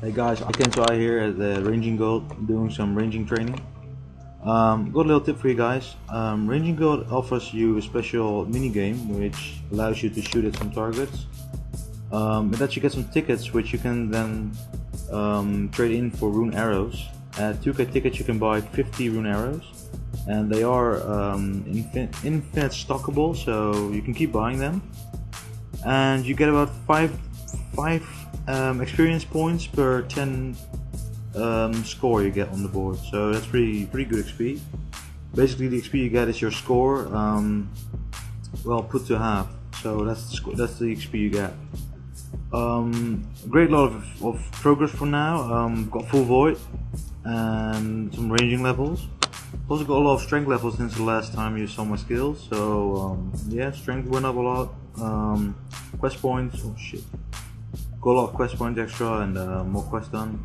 Hey guys, I came to I here at the Ranging Guild doing some ranging training. Um, got a little tip for you guys. Um, ranging Guild offers you a special mini game which allows you to shoot at some targets. Um, it lets you get some tickets which you can then um, trade in for rune arrows. At 2k tickets you can buy 50 rune arrows and they are um, infin infinite stockable so you can keep buying them. And you get about 5 five um, experience points per 10 um, score you get on the board. So that's pretty pretty good XP. Basically, the XP you get is your score, um, well put to half. So that's the that's the XP you get. Um, great lot of, of progress for now. Um, got full void and some ranging levels. Also got a lot of strength levels since the last time you saw my skills. So um, yeah, strength went up a lot. Um, quest points. Oh shit got a lot of quest points extra and uh, more quests done.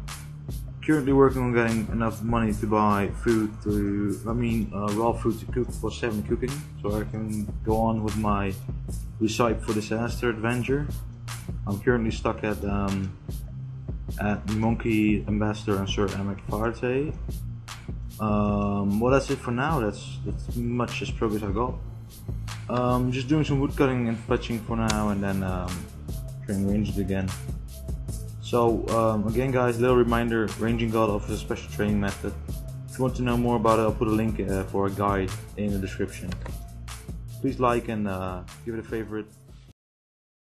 Currently working on getting enough money to buy food to, I mean, uh, raw food to cook for 7 cooking, so I can go on with my Recipe for Disaster adventure. I'm currently stuck at um, at Monkey Ambassador and Sir Amik Varze. Um, well, that's it for now. That's that's much as progress I got. Um, just doing some woodcutting and fletching for now, and then um, train ranged again. So um, again guys, little reminder, Ranging Guild offers a special training method. If you want to know more about it, I'll put a link uh, for a guide in the description. Please like and uh, give it a favorite.